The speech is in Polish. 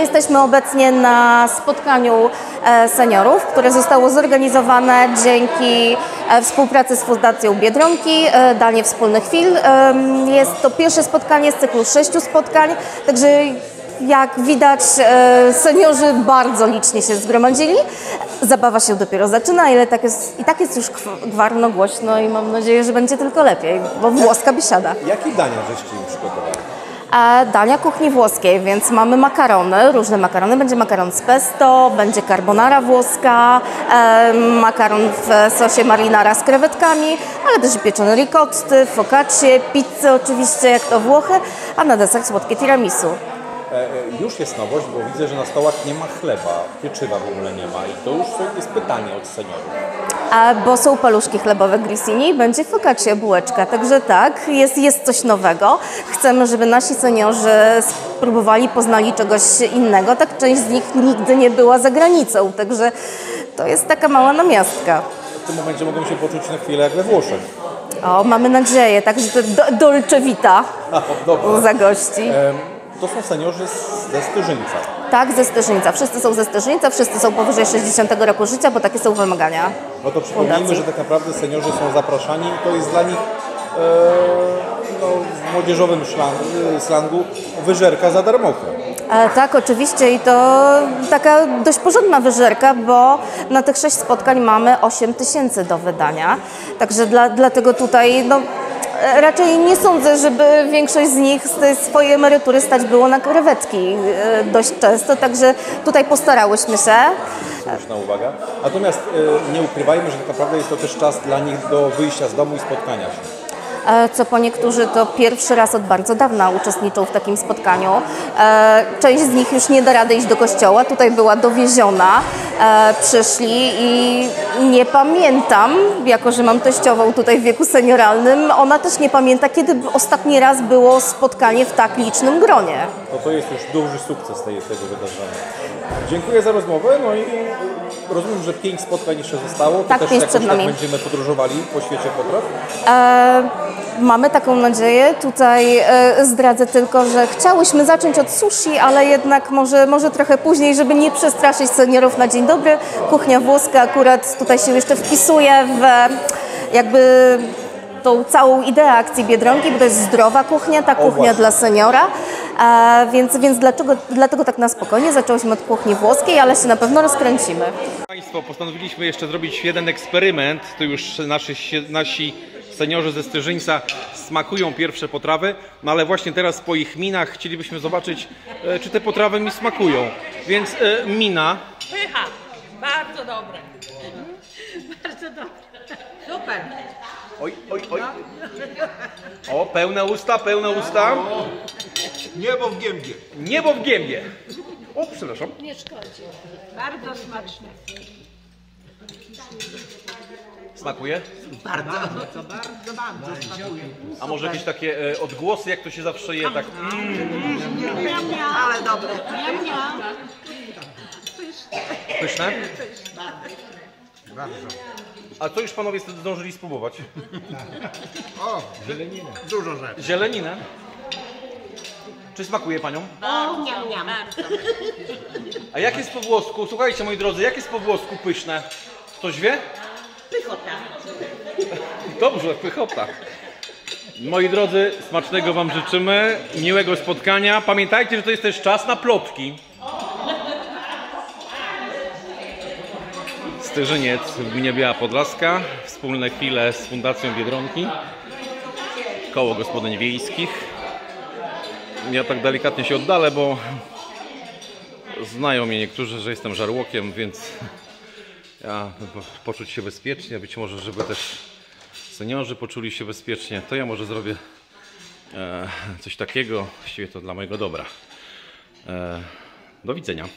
Jesteśmy obecnie na spotkaniu e, seniorów, które zostało zorganizowane dzięki e, współpracy z Fundacją Biedronki, e, Danie Wspólnych Chwil. Jest to pierwsze spotkanie z cyklu sześciu spotkań, także jak widać seniorzy bardzo licznie się zgromadzili. Zabawa się dopiero zaczyna, ale tak jest, i tak jest już gwarno, głośno i mam nadzieję, że będzie tylko lepiej, bo włoska biesiada. Jakie dania żeście im przygotowali? Dania kuchni włoskiej, więc mamy makarony, różne makarony. Będzie makaron z pesto, będzie carbonara włoska, makaron w sosie marinara z krewetkami, ale też pieczone ricotty, focaccie, pizzy oczywiście, jak to Włochy, a na deser słodkie tiramisu. E, e, już jest nowość, bo widzę, że na stołach nie ma chleba, pieczywa w ogóle nie ma i to już jest pytanie od seniorów. A, bo są paluszki chlebowe grissini i będzie focaccia, bułeczka. Także tak, jest, jest coś nowego. Chcemy, żeby nasi seniorzy spróbowali, poznali czegoś innego. Tak część z nich nigdy nie była za granicą, także to jest taka mała namiastka. W tym momencie mogą się poczuć na chwilę jak we Włoszech. O, mamy nadzieję, także to do, Dolce Vita A, dobrze. za gości. To są seniorzy ze Styrzyńca. Tak, ze Styrzyńca. Wszyscy są ze Styrzyńca, wszyscy są powyżej 60 roku życia, bo takie są wymagania. No to przypomnijmy, Fundacji. że tak naprawdę seniorzy są zapraszani i to jest dla nich e, no, w młodzieżowym szlang, slangu wyżerka za darmochę. E, tak, oczywiście i to taka dość porządna wyżerka, bo na tych sześć spotkań mamy 8 tysięcy do wydania. Także dla, dlatego tutaj no, raczej nie sądzę, żeby większość z nich swojej emerytury stać było na krewetki e, dość często, także tutaj postarałyśmy się. Słuszna uwaga. Natomiast e, nie ukrywajmy, że tak naprawdę jest to też czas dla nich do wyjścia z domu i spotkania się. E, co po niektórzy to pierwszy raz od bardzo dawna uczestniczą w takim spotkaniu. E, Część z nich już nie da rady iść do kościoła, tutaj była dowieziona, e, przyszli i nie pamiętam, jako że mam teściową tutaj w wieku senioralnym, ona też nie pamięta, kiedy ostatni raz było spotkanie w tak licznym gronie. No to jest już duży sukces tej, tego wydarzenia. Dziękuję za rozmowę, no i rozumiem, że pięć spotkań jeszcze zostało. Tak, też pięć przed tak nami. będziemy podróżowali po świecie potraw. E, mamy taką nadzieję. Tutaj e, zdradzę tylko, że chciałyśmy zacząć od sushi, ale jednak może, może trochę później, żeby nie przestraszyć seniorów na dzień dobry. Kuchnia włoska akurat tutaj się jeszcze wpisuje w jakby tą całą ideę akcji Biedronki, bo to jest zdrowa kuchnia, ta kuchnia właśnie. dla seniora. E, więc więc dlaczego, dlatego tak na spokojnie zaczęłyśmy od kuchni włoskiej, ale się na pewno rozkręcimy. Państwo, postanowiliśmy jeszcze zrobić jeden eksperyment. Tu już nasi, nasi seniorzy ze Styrzyńca smakują pierwsze potrawy, no ale właśnie teraz po ich minach chcielibyśmy zobaczyć, e, czy te potrawy mi smakują. Więc e, mina, Pycha! Bardzo dobre. Bardzo dobre. Super. Oj, oj, oj. O, pełne usta, pełne usta. Niebo w gębie. Niebo w gębie. O, przepraszam. Bardzo smaczne. Smakuje? Bardzo, bardzo, bardzo, bardzo smakuje. A może jakieś takie e, odgłosy, jak to się zawsze je, tak Ale dobre. Miam, miam. Pyszne? A co już panowie zdążyli spróbować? O, zieleninę. Dużo rzeczy. Zieleninę. Czy smakuje panią? O, miam, miam. A jak jest po włosku? Słuchajcie moi drodzy, jak jest po włosku pyszne? Ktoś wie? Pychota. Dobrze, pychota. Moi drodzy, smacznego wam życzymy, miłego spotkania. Pamiętajcie, że to jest też czas na plotki. Styrzyniec w gminie Biała Podlaska. Wspólne chwile z Fundacją Biedronki. Koło Gospodyń Wiejskich. Ja tak delikatnie się oddalę, bo znają mnie niektórzy, że jestem żarłokiem, więc ja, po- poczuć się bezpiecznie, być może, żeby też seniorzy poczuli się bezpiecznie, to ja może zrobię e, coś takiego, właściwie to dla mojego dobra. E, do widzenia.